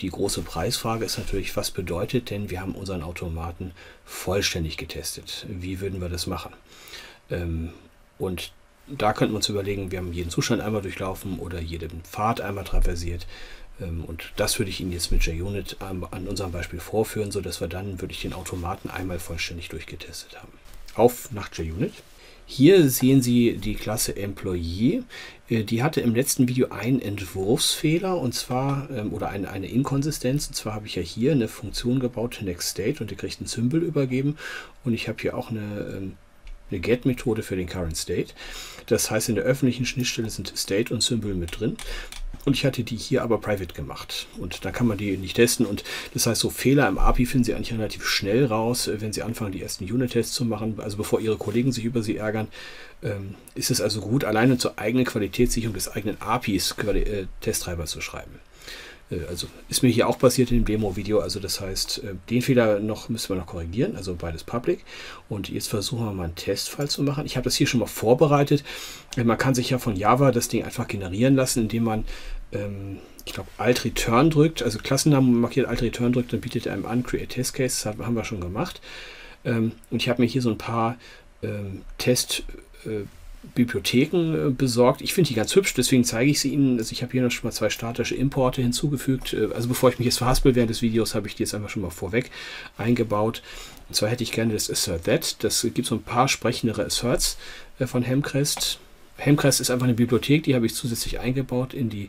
die große Preisfrage ist natürlich, was bedeutet denn, wir haben unseren Automaten vollständig getestet. Wie würden wir das machen? Ähm, und da könnten wir uns überlegen, wir haben jeden Zustand einmal durchlaufen oder jeden Pfad einmal traversiert. Ähm, und das würde ich Ihnen jetzt mit JUnit an unserem Beispiel vorführen, sodass wir dann wirklich den Automaten einmal vollständig durchgetestet haben. Auf nach JUnit. Hier sehen Sie die Klasse Employee. Äh, die hatte im letzten Video einen Entwurfsfehler und zwar, ähm, oder eine, eine Inkonsistenz. Und zwar habe ich ja hier eine Funktion gebaut, Next State, und die kriegt ein Symbol übergeben. Und ich habe hier auch eine ähm, eine Get-Methode für den Current State. Das heißt, in der öffentlichen Schnittstelle sind State und Symbol mit drin. Und ich hatte die hier aber private gemacht. Und da kann man die nicht testen. Und das heißt, so Fehler im API finden Sie eigentlich relativ schnell raus, wenn Sie anfangen, die ersten Unit-Tests zu machen. Also bevor Ihre Kollegen sich über Sie ärgern, ähm, ist es also gut, alleine zur eigenen Qualitätssicherung des eigenen APIs äh, Testtreiber zu schreiben. Äh, also ist mir hier auch passiert in dem Demo-Video. Also das heißt, äh, den Fehler noch müssen wir noch korrigieren, also beides Public. Und jetzt versuchen wir mal einen Testfall zu machen. Ich habe das hier schon mal vorbereitet. Äh, man kann sich ja von Java das Ding einfach generieren lassen, indem man, ähm, ich glaube, Alt Return drückt, also Klassennamen markiert Alt Return drückt, dann bietet er einem an, Create Test Case, das haben wir schon gemacht. Ähm, und ich habe mir hier so ein paar ähm, Test Bibliotheken äh, besorgt. Ich finde die ganz hübsch, deswegen zeige ich sie Ihnen. Also ich habe hier noch schon mal zwei statische Importe hinzugefügt. Äh, also bevor ich mich jetzt verhaspel während des Videos, habe ich die jetzt einfach schon mal vorweg eingebaut. Und zwar hätte ich gerne das Assert That. Das gibt so ein paar sprechendere Asserts äh, von Hemcrest. Hemcrest ist einfach eine Bibliothek, die habe ich zusätzlich eingebaut in die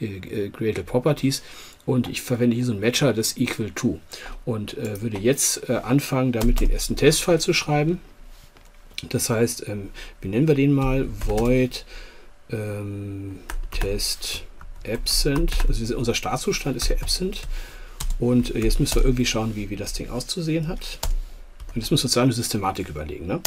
äh, Creative Properties und ich verwende hier so ein Matcher, das Equal to und äh, würde jetzt äh, anfangen, damit den ersten Testfall zu schreiben. Das heißt, ähm, wie nennen wir den mal? Void ähm, Test absent. Also unser Startzustand ist ja absent. Und jetzt müssen wir irgendwie schauen, wie, wie das Ding auszusehen hat. Und jetzt müssen wir uns eine Systematik überlegen. Ne?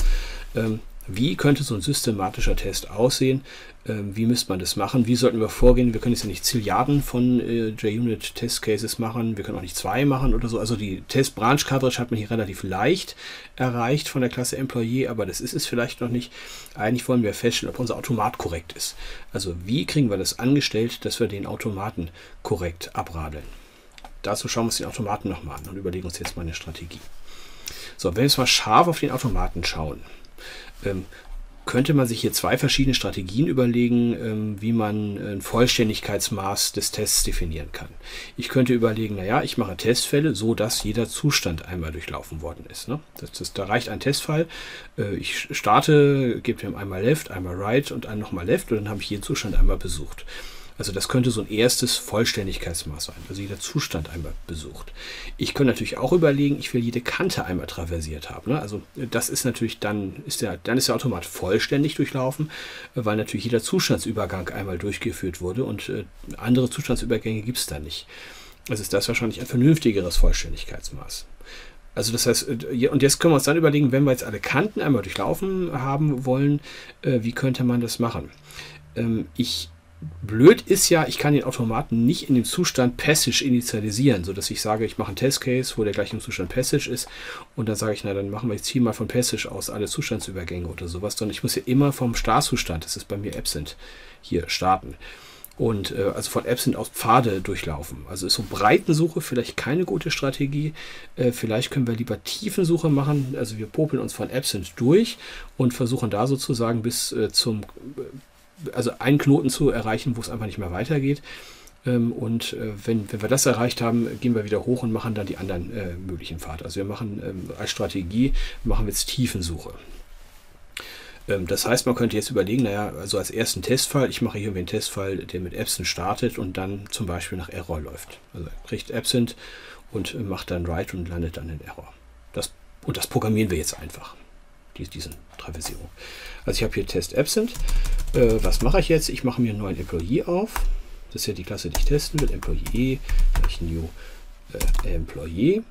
Ähm, wie könnte so ein systematischer Test aussehen? Ähm, wie müsste man das machen? Wie sollten wir vorgehen? Wir können jetzt ja nicht Zilliarden von äh, JUnit Test Cases machen. Wir können auch nicht zwei machen oder so. Also die Test Branch Coverage hat man hier relativ leicht erreicht von der Klasse Employee, aber das ist es vielleicht noch nicht. Eigentlich wollen wir feststellen, ob unser Automat korrekt ist. Also wie kriegen wir das angestellt, dass wir den Automaten korrekt abradeln? Dazu schauen wir uns den Automaten nochmal an und überlegen uns jetzt mal eine Strategie. So, wenn wir jetzt mal scharf auf den Automaten schauen, ähm, könnte man sich hier zwei verschiedene Strategien überlegen, ähm, wie man ein Vollständigkeitsmaß des Tests definieren kann. Ich könnte überlegen, naja, ich mache Testfälle, so dass jeder Zustand einmal durchlaufen worden ist. Ne? Das ist da reicht ein Testfall. Äh, ich starte, gebe ihm einmal Left, einmal Right und dann nochmal Left und dann habe ich jeden Zustand einmal besucht. Also das könnte so ein erstes Vollständigkeitsmaß sein, also jeder Zustand einmal besucht. Ich könnte natürlich auch überlegen, ich will jede Kante einmal traversiert haben. Ne? Also das ist natürlich dann, ist der, dann ist der Automat vollständig durchlaufen, weil natürlich jeder Zustandsübergang einmal durchgeführt wurde und äh, andere Zustandsübergänge gibt es da nicht. Also ist das wahrscheinlich ein vernünftigeres Vollständigkeitsmaß. Also das heißt, äh, und jetzt können wir uns dann überlegen, wenn wir jetzt alle Kanten einmal durchlaufen haben wollen, äh, wie könnte man das machen? Ähm, ich Blöd ist ja, ich kann den Automaten nicht in dem Zustand Passage initialisieren, sodass ich sage, ich mache einen Testcase, wo der gleich im Zustand Passage ist und dann sage ich, na dann machen wir jetzt hier mal von Passage aus alle Zustandsübergänge oder sowas, sondern ich muss ja immer vom Startzustand, das ist bei mir Absent, hier starten. Und äh, also von Absent aus Pfade durchlaufen. Also ist so Breitensuche vielleicht keine gute Strategie. Äh, vielleicht können wir lieber Tiefensuche machen. Also wir popeln uns von Absent durch und versuchen da sozusagen bis äh, zum also einen Knoten zu erreichen, wo es einfach nicht mehr weitergeht. Ähm, und äh, wenn, wenn wir das erreicht haben, gehen wir wieder hoch und machen dann die anderen äh, möglichen Pfade. Also wir machen ähm, als Strategie, machen wir jetzt Tiefensuche. Ähm, das heißt, man könnte jetzt überlegen, naja, also als ersten Testfall, ich mache hier einen Testfall, der mit Absent startet und dann zum Beispiel nach Error läuft. Also kriegt Absent und macht dann Write und landet dann in Error. Das, und das programmieren wir jetzt einfach die, diese Traversierung. Also ich habe hier Test Absent. Äh, was mache ich jetzt? Ich mache mir einen neuen Employee auf. Das ist ja die Klasse, die ich testen will. Employee, gleich New äh, Employee.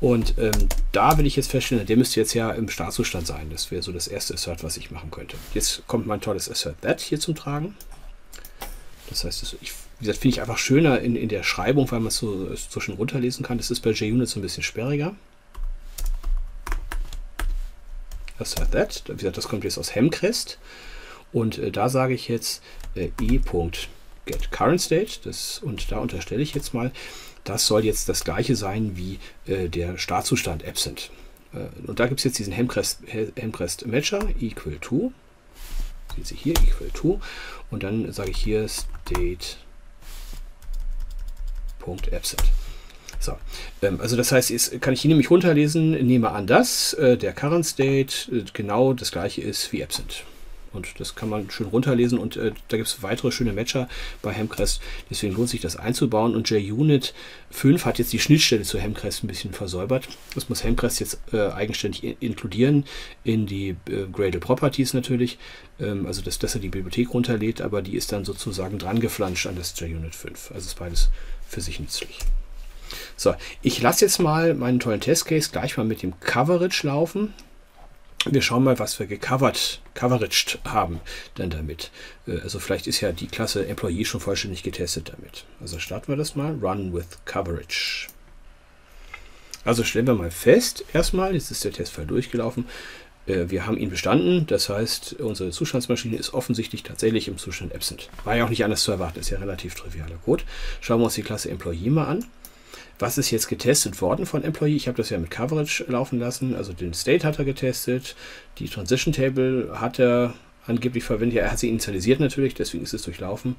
Und ähm, da will ich jetzt feststellen, der müsste jetzt ja im Startzustand sein. Das wäre so das erste Assert, was ich machen könnte. Jetzt kommt mein tolles Assert That hier zum Tragen. Das heißt, das, ich, wie gesagt, finde ich einfach schöner in, in der Schreibung, weil man es so, so schön runterlesen kann. Das ist bei JUnit so ein bisschen sperriger. Das war that. Wie gesagt, das kommt jetzt aus Hemcrest. Und äh, da sage ich jetzt äh, e. get current state. Das, und da unterstelle ich jetzt mal, das soll jetzt das gleiche sein wie äh, der Startzustand absent. Äh, und da gibt es jetzt diesen Helmcrest, Helmcrest Matcher equal to. Sehen Sie hier equal to. Und dann sage ich hier state.absent. So, ähm, also das heißt, jetzt kann ich hier nämlich runterlesen, nehme an, dass äh, der Current State äh, genau das gleiche ist wie Absent. Und das kann man schön runterlesen und äh, da gibt es weitere schöne Matcher bei Hemcrest. Deswegen lohnt sich das einzubauen. Und JUnit 5 hat jetzt die Schnittstelle zu Hemcrest ein bisschen versäubert. Das muss Hemcrest jetzt äh, eigenständig inkludieren in die äh, Gradle Properties natürlich. Ähm, also dass, dass er die Bibliothek runterlädt, aber die ist dann sozusagen dran geflanscht an das JUnit 5. Also ist beides für sich nützlich. So, ich lasse jetzt mal meinen tollen Testcase gleich mal mit dem Coverage laufen. Wir schauen mal, was wir gecovert, coveraged haben dann damit. Äh, also vielleicht ist ja die Klasse Employee schon vollständig getestet damit. Also starten wir das mal. Run with Coverage. Also stellen wir mal fest, erstmal, jetzt ist der Testfall durchgelaufen. Äh, wir haben ihn bestanden, das heißt, unsere Zustandsmaschine ist offensichtlich tatsächlich im Zustand absent. War ja auch nicht anders zu erwarten, ist ja relativ trivialer Code. Schauen wir uns die Klasse Employee mal an. Was ist jetzt getestet worden von Employee? Ich habe das ja mit Coverage laufen lassen. Also den State hat er getestet, die Transition Table hat er angeblich verwendet. Er hat sie initialisiert natürlich, deswegen ist es durchlaufen.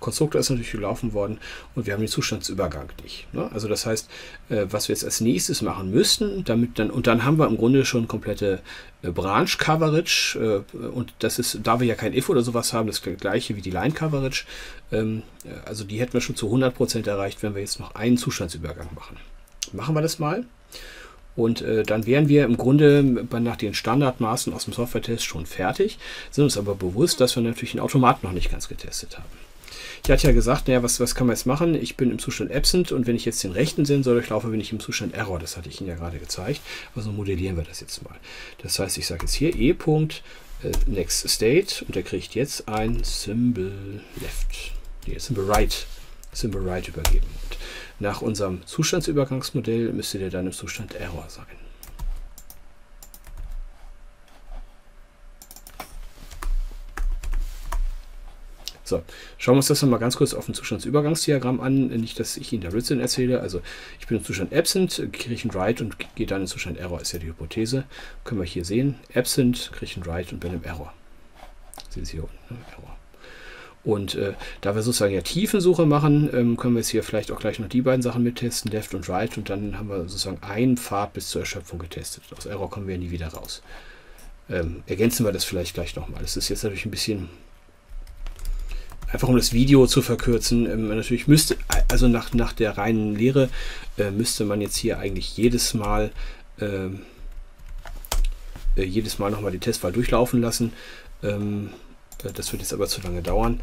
Konstruktor ist natürlich durchlaufen worden und wir haben den Zustandsübergang nicht. Ne? Also das heißt, äh, was wir jetzt als nächstes machen müssten, damit dann, und dann haben wir im Grunde schon komplette äh, Branch Coverage äh, und das ist, da wir ja kein if oder sowas haben, das gleiche wie die Line Coverage. Ähm, also die hätten wir schon zu 100% erreicht, wenn wir jetzt noch einen Zustandsübergang machen. Machen wir das mal. Und äh, dann wären wir im Grunde nach den Standardmaßen aus dem Software-Test schon fertig, sind uns aber bewusst, dass wir natürlich den Automat noch nicht ganz getestet haben. Ich hatte ja gesagt, naja, was, was kann man jetzt machen? Ich bin im Zustand Absent und wenn ich jetzt den rechten Sensor durchlaufe, bin ich im Zustand Error. Das hatte ich Ihnen ja gerade gezeigt. Also modellieren wir das jetzt mal. Das heißt, ich sage jetzt hier E. Äh, next State und der kriegt jetzt ein Symbol Left. Nee, Symbol Right. Symbol Right übergeben. Und nach unserem Zustandsübergangsmodell müsste der dann im Zustand Error sein. So, schauen wir uns das nochmal ganz kurz auf dem Zustandsübergangsdiagramm an. Nicht, dass ich Ihnen da Blödsinn erzähle. Also ich bin im Zustand Absent, kriege einen Write und gehe dann in Zustand Error, ist ja die Hypothese. Können wir hier sehen. Absent, kriege einen Write und bin im Error. Sehen Sie hier unten, ne? Error. Und äh, da wir sozusagen ja Tiefensuche machen, ähm, können wir jetzt hier vielleicht auch gleich noch die beiden Sachen mittesten, Left und Right. Und dann haben wir sozusagen einen Pfad bis zur Erschöpfung getestet. Aus Error kommen wir nie wieder raus. Ähm, ergänzen wir das vielleicht gleich nochmal. Das ist jetzt natürlich ein bisschen einfach um das Video zu verkürzen. Ähm, natürlich müsste, also nach, nach der reinen Lehre, äh, müsste man jetzt hier eigentlich jedes Mal ähm, äh, jedes Mal nochmal die Testwahl durchlaufen lassen. Ähm, äh, das wird jetzt aber zu lange dauern.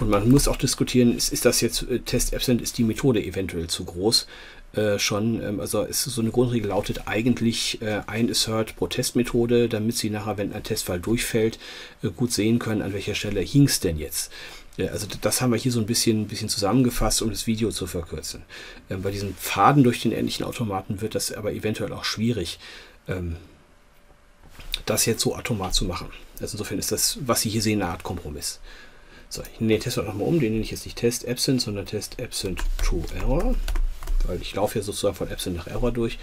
Und man muss auch diskutieren, ist, ist das jetzt äh, Test Absent, ist die Methode eventuell zu groß? Äh, schon, ähm, also ist so eine Grundregel lautet eigentlich äh, ein Assert pro Testmethode, damit Sie nachher, wenn ein Testfall durchfällt, äh, gut sehen können, an welcher Stelle hing es denn jetzt. Also das haben wir hier so ein bisschen, bisschen zusammengefasst, um das Video zu verkürzen. Ähm, bei diesen Pfaden durch den endlichen Automaten wird das aber eventuell auch schwierig, ähm, das jetzt so automat zu machen. Also insofern ist das, was Sie hier sehen, eine Art Kompromiss. So, ich nehme den Test nochmal um. Den nenne ich jetzt nicht Test Absent, sondern Test Absent to Error. Weil ich laufe hier sozusagen von Absent nach Error durch.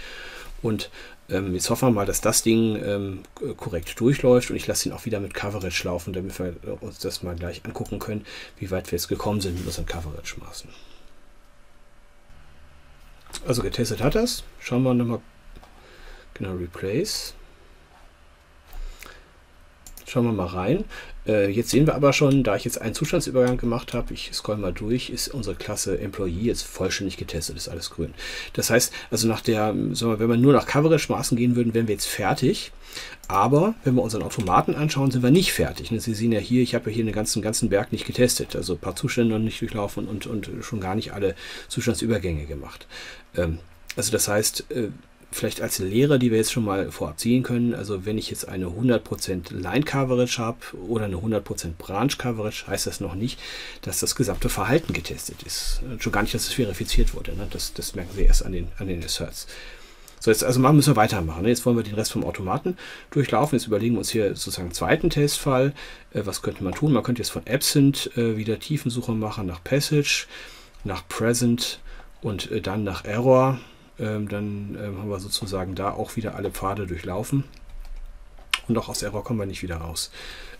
Und ähm, jetzt hoffen wir mal, dass das Ding ähm, korrekt durchläuft. Und ich lasse ihn auch wieder mit Coverage laufen, damit wir uns das mal gleich angucken können, wie weit wir jetzt gekommen sind mit unseren Coverage-Maßen. Also getestet hat das. Schauen wir nochmal. Genau, Replace. Schauen wir mal rein. Äh, jetzt sehen wir aber schon, da ich jetzt einen Zustandsübergang gemacht habe, ich scroll mal durch, ist unsere Klasse Employee jetzt vollständig getestet, ist alles grün. Das heißt, also nach der, sagen wir, wenn wir nur nach Coverage-Maßen gehen würden, wären wir jetzt fertig. Aber wenn wir unseren Automaten anschauen, sind wir nicht fertig. Sie sehen ja hier, ich habe ja hier einen ganzen, ganzen Berg nicht getestet. Also ein paar Zustände noch nicht durchlaufen und, und schon gar nicht alle Zustandsübergänge gemacht. Ähm, also das heißt, äh, vielleicht als Lehre, die wir jetzt schon mal vorab ziehen können, also wenn ich jetzt eine 100% Line Coverage habe oder eine 100% Branch Coverage, heißt das noch nicht, dass das gesamte Verhalten getestet ist. Schon gar nicht, dass es verifiziert wurde. Ne? Das, das merken Sie erst an den, an den Asserts. So, jetzt also müssen wir weitermachen. Ne? Jetzt wollen wir den Rest vom Automaten durchlaufen. Jetzt überlegen wir uns hier sozusagen einen zweiten Testfall. Äh, was könnte man tun? Man könnte jetzt von Absent äh, wieder Tiefensuche machen nach Passage, nach Present und äh, dann nach Error. Ähm, dann ähm, haben wir sozusagen da auch wieder alle Pfade durchlaufen. Und auch aus Error kommen wir nicht wieder raus.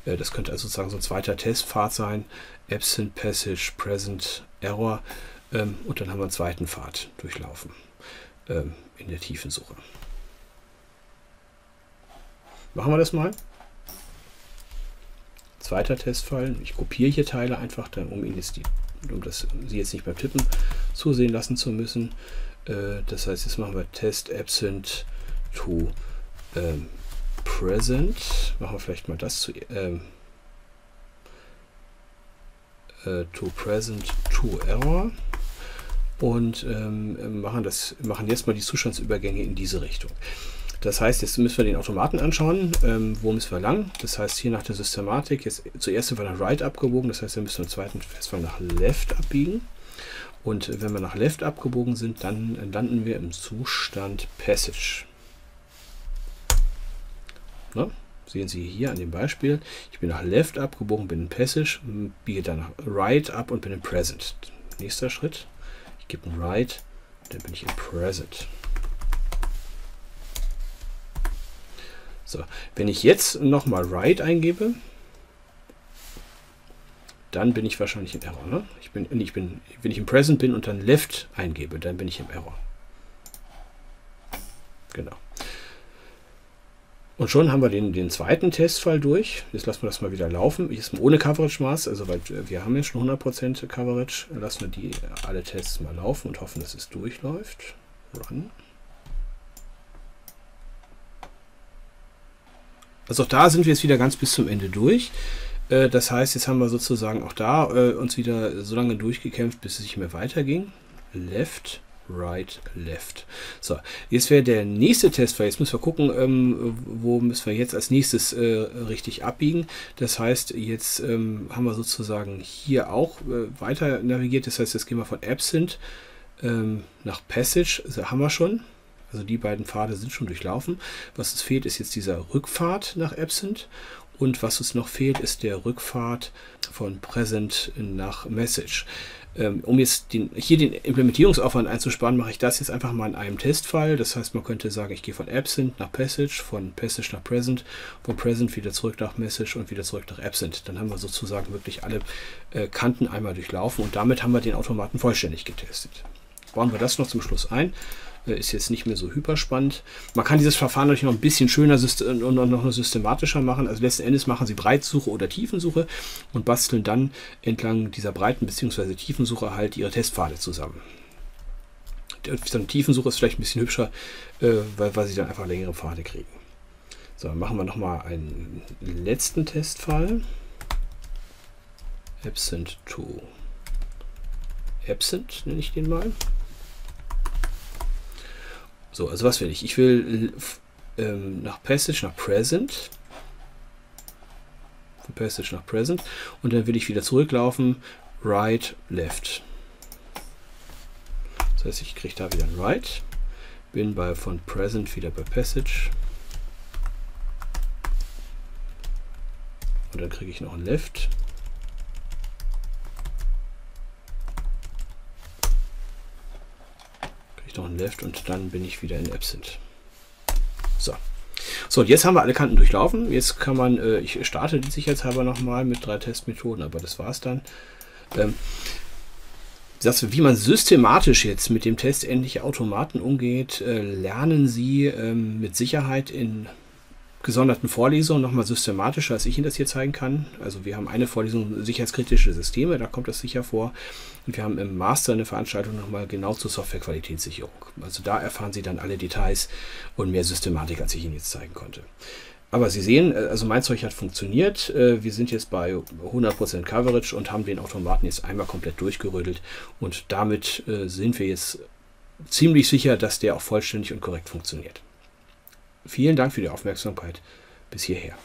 Äh, das könnte also sozusagen so ein zweiter Testpfad sein. Absent, Passage, Present, Error. Ähm, und dann haben wir einen zweiten Pfad durchlaufen ähm, in der Tiefensuche. Machen wir das mal. Zweiter Testfall. Ich kopiere hier Teile einfach, um, ihn jetzt die, um das, sie jetzt nicht beim Tippen zusehen lassen zu müssen. Äh, das heißt, jetzt machen wir Test Absent to ähm, Present. Machen wir vielleicht mal das zu ähm, äh, to Present to Error und ähm, machen, das, machen jetzt mal die Zustandsübergänge in diese Richtung. Das heißt, jetzt müssen wir den Automaten anschauen. Ähm, wo müssen wir lang? Das heißt, hier nach der Systematik, jetzt zuerst sind wir nach Right abgebogen, das heißt, wir müssen im zweiten Festfall nach Left abbiegen. Und wenn wir nach Left abgebogen sind, dann landen wir im Zustand Passage. Ne? Sehen Sie hier an dem Beispiel. Ich bin nach Left abgebogen, bin in Passage, biege dann nach Right ab und bin in Present. Nächster Schritt. Ich gebe ein Right, dann bin ich in Present. So, wenn ich jetzt nochmal Right eingebe, dann bin ich wahrscheinlich im Error. Ne? Ich bin, ich bin, wenn ich im Present bin und dann Left eingebe, dann bin ich im Error. Genau. Und schon haben wir den, den zweiten Testfall durch. Jetzt lassen wir das mal wieder laufen. Jetzt ohne Coverage-Maß, also weil wir haben jetzt schon 100% Coverage. Lassen wir die alle Tests mal laufen und hoffen, dass es durchläuft. Run. Also auch da sind wir jetzt wieder ganz bis zum Ende durch. Äh, das heißt, jetzt haben wir sozusagen auch da äh, uns wieder so lange durchgekämpft, bis es nicht mehr weiterging. Left right, left. So, jetzt wäre der nächste Testfall. Jetzt müssen wir gucken, ähm, wo müssen wir jetzt als nächstes äh, richtig abbiegen. Das heißt, jetzt ähm, haben wir sozusagen hier auch äh, weiter navigiert. Das heißt, jetzt gehen wir von Absent ähm, nach Passage. Also haben wir schon. Also die beiden Pfade sind schon durchlaufen. Was uns fehlt, ist jetzt dieser Rückpfad nach Absent. Und was uns noch fehlt, ist der Rückpfad von Present nach Message. Ähm, um jetzt den, hier den Implementierungsaufwand einzusparen, mache ich das jetzt einfach mal in einem Testfall. Das heißt, man könnte sagen, ich gehe von Absent nach Passage, von Passage nach Present, von Present wieder zurück nach Message und wieder zurück nach Absent. Dann haben wir sozusagen wirklich alle äh, Kanten einmal durchlaufen und damit haben wir den Automaten vollständig getestet. Bauen wir das noch zum Schluss ein. Äh, ist jetzt nicht mehr so hyperspannend. Man kann dieses Verfahren natürlich noch ein bisschen schöner und noch systematischer machen. Also letzten Endes machen Sie Breitsuche oder Tiefensuche und basteln dann entlang dieser Breiten- bzw. Tiefensuche halt Ihre Testpfade zusammen. Eine Tiefensuche ist vielleicht ein bisschen hübscher, äh, weil, weil Sie dann einfach längere Pfade kriegen. So, dann machen wir nochmal einen letzten Testfall. Absent to Absent nenne ich den mal. So, also was will ich? Ich will ähm, nach Passage nach Present. Von Passage nach Present. Und dann will ich wieder zurücklaufen. Right, Left. Das heißt, ich kriege da wieder ein Right. Bin bei von Present wieder bei Passage. Und dann kriege ich noch ein Left. Noch ein Left und dann bin ich wieder in Absent. So. So, jetzt haben wir alle Kanten durchlaufen. Jetzt kann man, äh, ich starte die sicherheitshalber nochmal mit drei Testmethoden, aber das war es dann. Ähm, das, wie man systematisch jetzt mit dem Test endliche Automaten umgeht, äh, lernen Sie ähm, mit Sicherheit in gesonderten Vorlesungen nochmal systematischer, als ich Ihnen das hier zeigen kann. Also wir haben eine Vorlesung sicherheitskritische Systeme, da kommt das sicher vor. Und wir haben im Master eine Veranstaltung nochmal genau zur Softwarequalitätssicherung. Also da erfahren Sie dann alle Details und mehr Systematik, als ich Ihnen jetzt zeigen konnte. Aber Sie sehen, äh, also mein Zeug hat funktioniert. Äh, wir sind jetzt bei 100% Coverage und haben den Automaten jetzt einmal komplett durchgerödelt. Und damit äh, sind wir jetzt ziemlich sicher, dass der auch vollständig und korrekt funktioniert. Vielen Dank für die Aufmerksamkeit bis hierher.